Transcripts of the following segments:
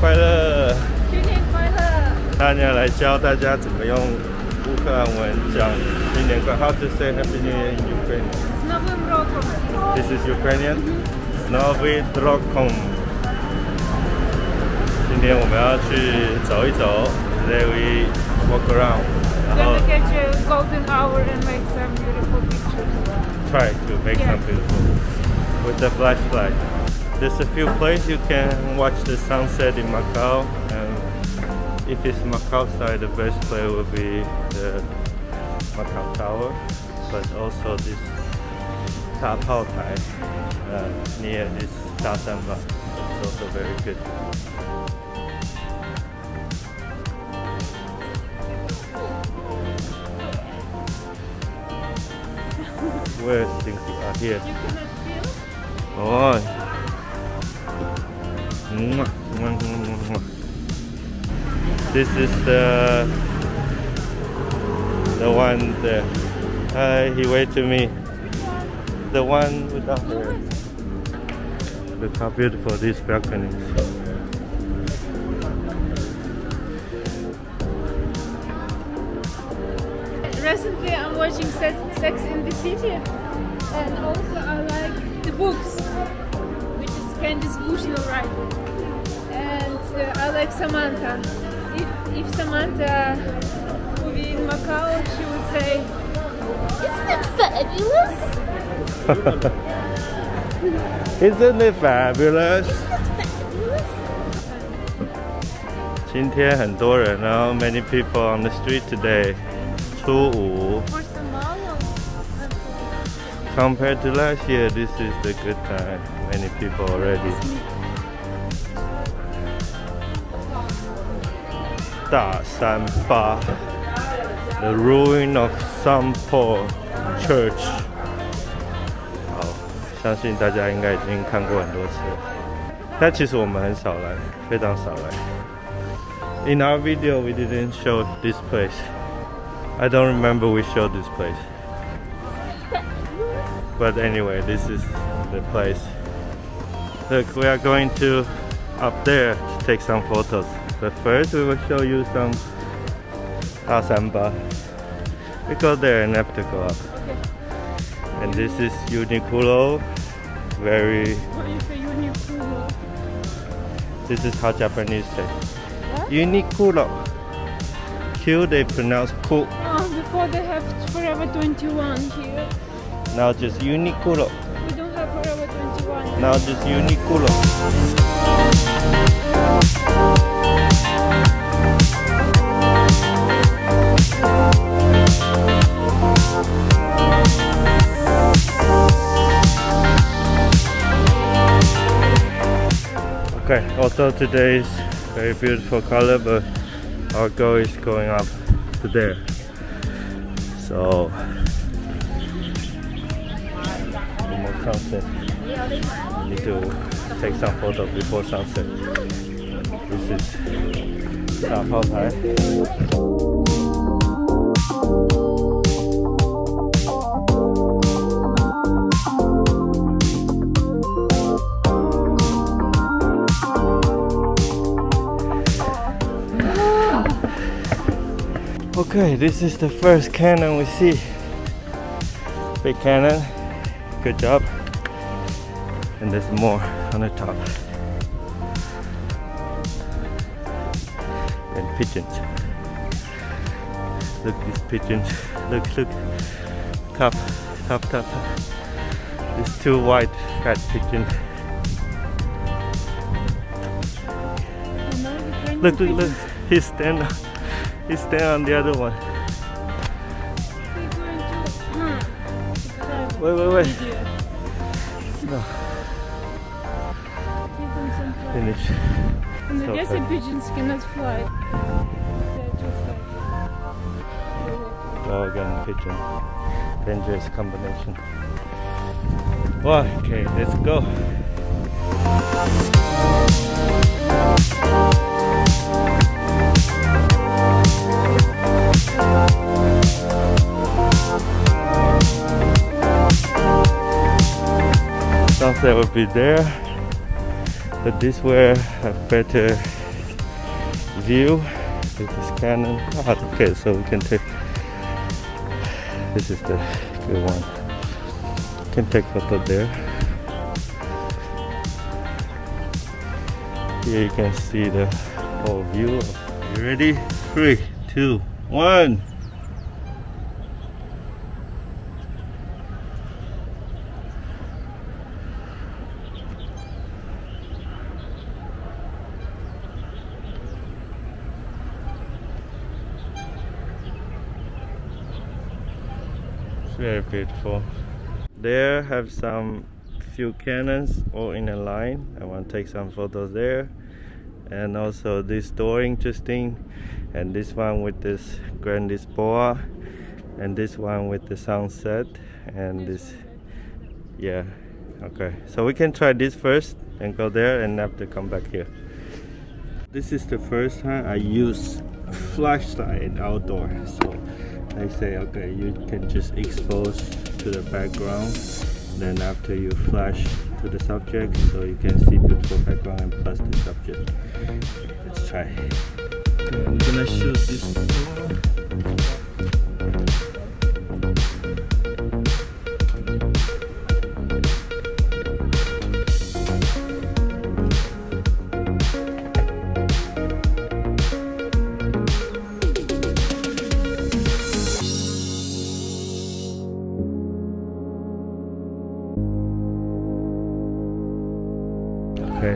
快乐！新年快乐！大家来教大家怎么用乌克兰文讲新年快乐。How to say Happy New Year in Ukrainian? Z Nowym Rokiem! This is Ukrainian. Новый Rokom. 今天我们要去走一走。Today we walk around. 然 Then 后 we catch a golden hour and make some beautiful pictures. try to make Yeah. some beautiful with the flashlight. There's a few places you can watch the sunset in Macau, and if it's Macau side, the best place will be the Macau Tower, but also this Ta Pao Tai uh, near this Da Sanba. It's also very good. Where things are here? You This is the the one there. Hi, he waved to me. The one without hair. Look how beautiful these balconies. Recently I'm watching Sex, Sex in the City and also I like the books which is Candice Bushnell writing and uh, I like Samantha. If, if Samantha would be in Macau she would say Isn't it fabulous? Isn't it fabulous? Fabulous? 今天很多人哦 many people on the street today. 初五 For Somalia Compared to last year, this is the good time. Many people already. 大三巴 The ruin of Sampo Church. 好，相信大家应该已经看过很多次了。但其实我们很少来，非常少来。In our video, we didn't show this place. I don't remember we showed this place. But anyway, this is the place. Look, we are going to up there to take some photos. But first, we will show you some Asamba. We go there and have to go up. And this is Uniqlo. Very. What do you say Uniqlo? This is how Japanese say. What? Uniqlo. Q they pronounce ku. Oh, before they have Forever 21 here. Now just Uniqlo. We don't have Forever 21. Now just Uniqlo. Okay, also today is very beautiful color, but our goal is going up to there. So, sunset. You need to take some photo before sunset. This is Sao Pao Okay, this is the first cannon we see. Big cannon. Good job. And there's more on the top. And pigeons. Look, these pigeons. Look, look. Top, top, top. These two white fat pigeons. Look, look, look. He's stand. He's stand on the other one. Wait, wait, wait. No, finish. And I So guess the fast. pigeons cannot fly. They're just like. Dog and pigeon. Dangerous combination. Okay, let's go. Sunset will be there, but this were a better view. with This is Canon. Oh, ah, okay, so we can take. This is the good one. Can take photo there. Here you can see the whole view. You ready? Three, two, one. Very beautiful. There have some few cannons all in a line. I want to take some photos there. And also this door interesting. And this one with this Grand Lisboa And this one with the sunset. And this, yeah. Okay, so we can try this first and go there and after come back here. This is the first time I use flashlight outdoor. So they say okay you can just expose to the background then after you flash to the subject so you can see beautiful background and plus the subject. Let's try. I'm gonna shoot this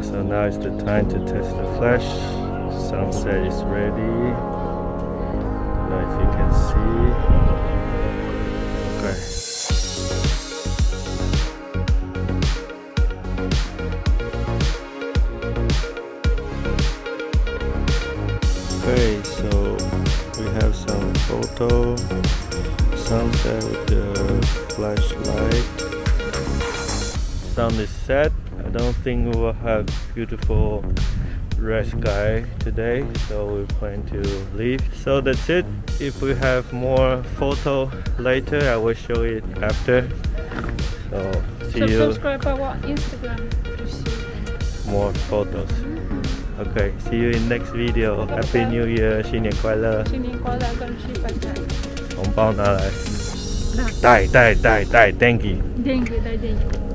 So now is the time to test the flash. Sunset is ready. Now if you can see. Okay. Okay, so we have some photo sunset with the flashlight. Sun is set. I don't think we will have beautiful red sky today, so we plan to leave. So that's it. If we have more photo later, I will show it after. So see So you subscribe our Instagram to see. more photos. Okay, see you in next video. Happy New Year，新年快乐！新年快乐，恭喜发财。红包拿来，带带带带，Thank you。 Thank you, thank you.